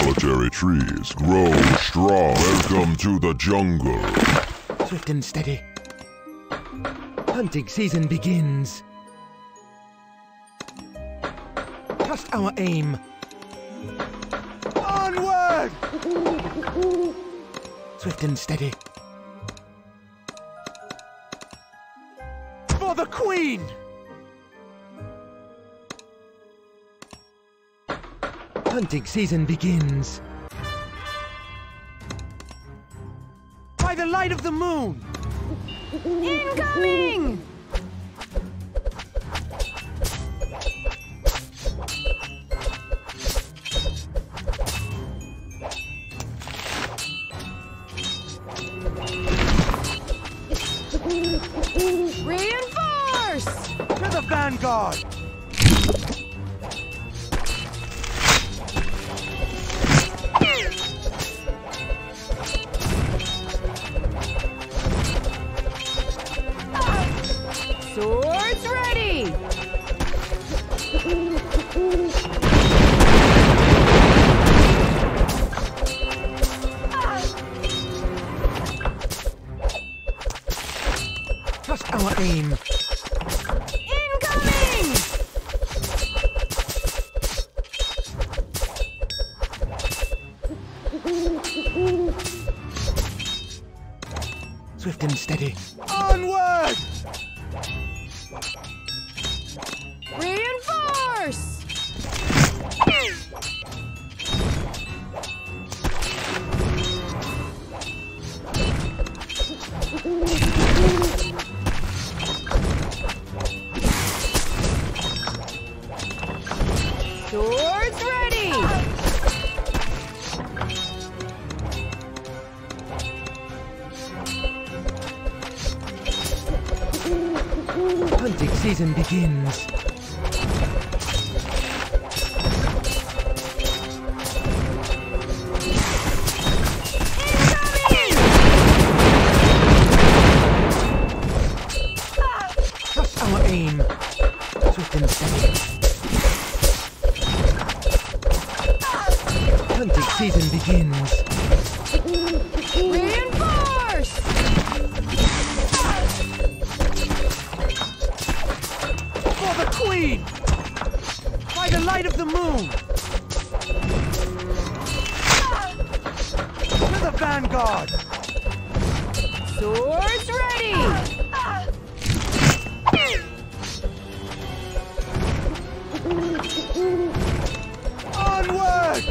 solitary trees grow strong. Welcome to the jungle. Swift and steady. Hunting season begins. Trust our aim. Onward! Swift and steady. For the Queen! Hunting season begins. By the light of the moon! Incoming! Reinforce! To the vanguard! Trust our aim. Incoming! Swift and steady. Onward! Hunting season begins. Aim. Swift. Hunting season begins. Reinforce! For the Queen! By the light of the moon! To the vanguard! Onward!